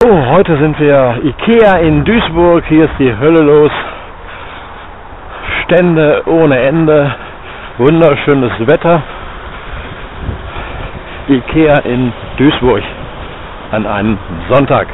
So, heute sind wir Ikea in Duisburg. Hier ist die Hölle los. Stände ohne Ende. Wunderschönes Wetter. Ikea in Duisburg an einem Sonntag.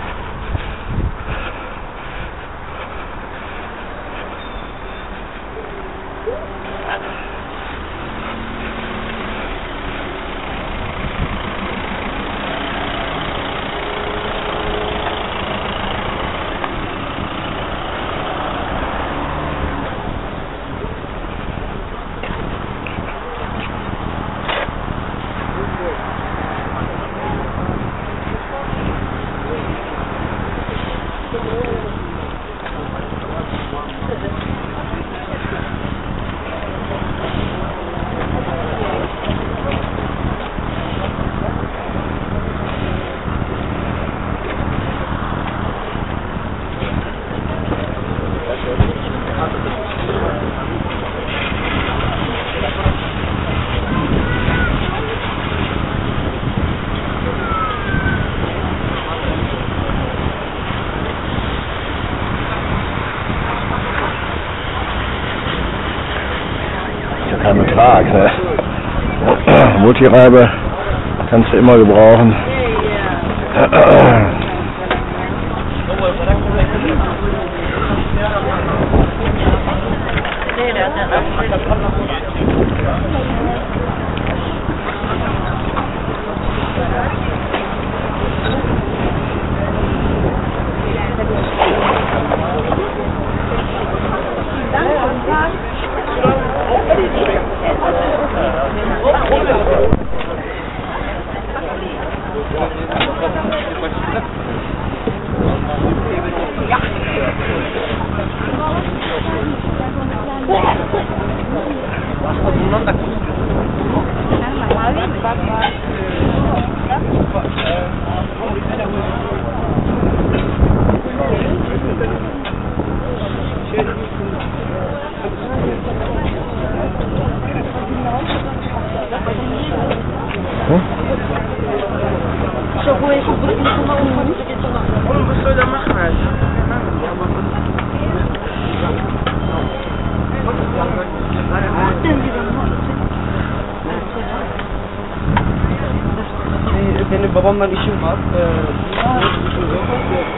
Betrag, ne? Multireibe kannst du immer gebrauchen. wygląda kurczę. Próbuję się zrezygnować, będzie to nowe. Babamla işim var. Ein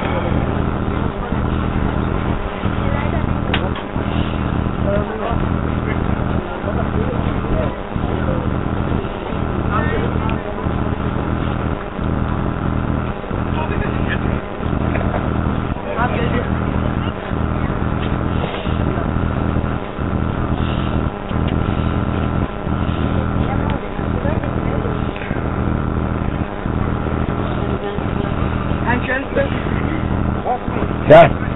Done.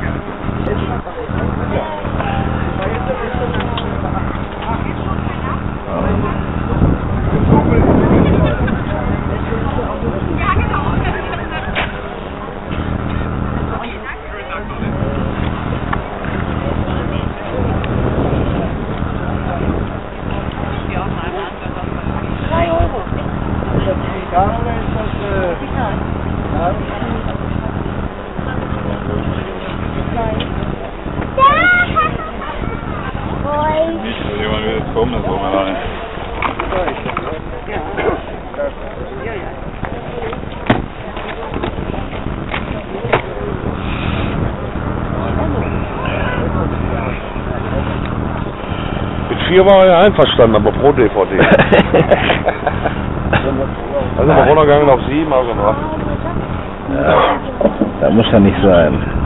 Thank you. Kommen, das wollen wir da nicht. Mit vier war er ja einverstanden, aber pro DVD. Also wir runtergegangen auf sieben, also noch. ja, das muss ja nicht sein.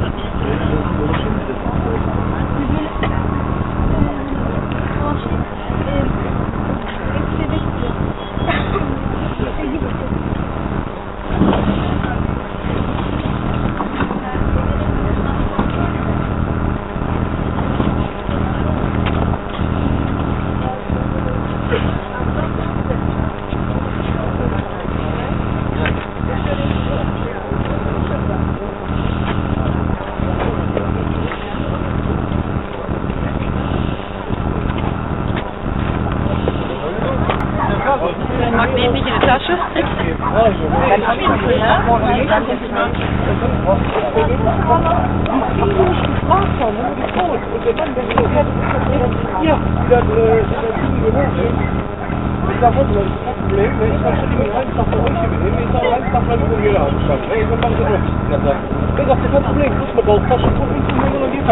Maakt die niet in de tassen? Ja, dat is dat wordt een probleem. Nee, ik zou niet meer uitstappen op je binnen. Ik zou uitstappen en voor je auto stappen. Nee, dat niet.